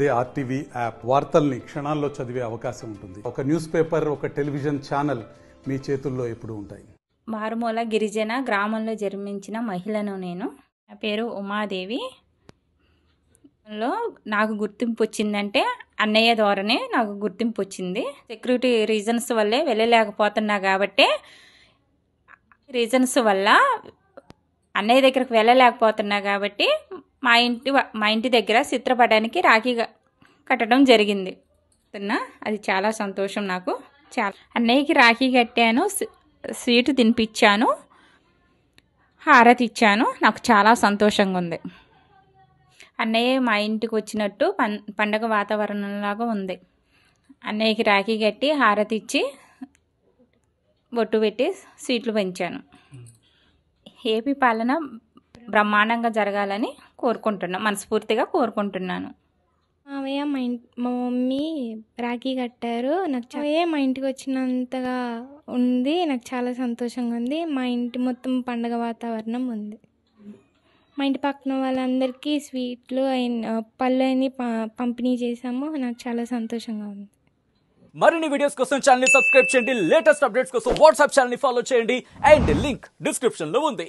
అదే RTV app వార్తల్ని క్షణాల్లో చదివే అవకాశం ఉంటుంది. ఒక న్యూస్ పేపర్ ఒక టెలివిజన్ ఛానల్ మీ చేతుల్లో ఎప్పుడు ఉంటాయి. మారుమూల గిరిజన గ్రామంలో జన్మించిన మహిళను నేను. నా పేరు ఉమాదేవి. లో నాకు గుర్తింపు వచ్చిందంటే అన్నయ్య ద్వారానే నాకు గుర్తింపు వచ్చింది. సెక్యూరిటీ రీజన్స్ వల్లే వెళ్ళలేకపోతున్నా కాబట్టి రీజన్స్ వల్ల అన్నయ్య దగ్గరకు వెళ్ళలేకపోతున్నా కాబట్టి మా ఇంటి మా ఇంటి దగ్గర చిత్రపటానికి రాఖీ కట్టడం జరిగింది. తిన్నా? అది చాలా సంతోషం నాకు. చాలా. అన్నయ్యకి రాఖీ కట్టాను స్వీ- స్వీట్ తినిపించాను హారతి ఇచ్చాను. నాకు చాలా సంతోషంగా ఉంది అన్నయ్య మా ఇంటికి వచ్చినట్టు పం పండగ వాతావరణంలాగా ఉంది. అన్నయ్యకి రాఖీ కట్టి హారతి ఇచ్చి బొట్టు పెట్టి స్వీట్లు పెంచాను. ఏపీ పాలన బ్రహ్మాండంగా జరగాలని కోరుకుంటున్నాను మనస్ఫూర్తిగా కోరుకుంటున్నాను. మావయ్య మా ఇంటి మా మమ్మీ రాఖీ కట్టారు. నాకు మావయ్య మా ఇంటికి వచ్చినంతగా ఉంది. నాకు చాలా సంతోషంగా ఉంది. మా ఇంటి మొత్తం పండగ వాతావరణం ఉంది. మా ఇంటి పక్కన వాళ్ళందరికీ స్వీట్లు అయిన పళ్ళు అని ప- పంపిణీ చేసాము నాకు చాలా సంతోషంగా ఉంది. మరిన్ని వీడియోస్ కోసం ఛానల్ని సబ్స్క్రైబ్ చేయండి. లేటెస్ట్ అప్డేట్స్ కోసం వాట్సాప్ ఛానల్ని ఫాలో చేయండి. అండ్ లింక్ డిస్క్రిప్షన్లో ఉంది.